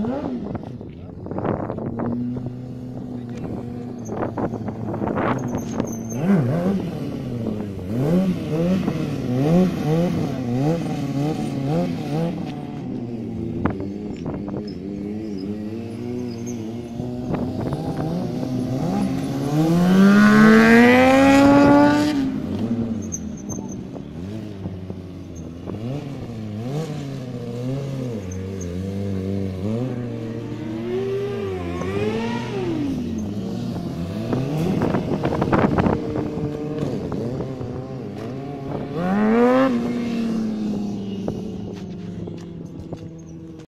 Mm-hmm. Mm-hmm.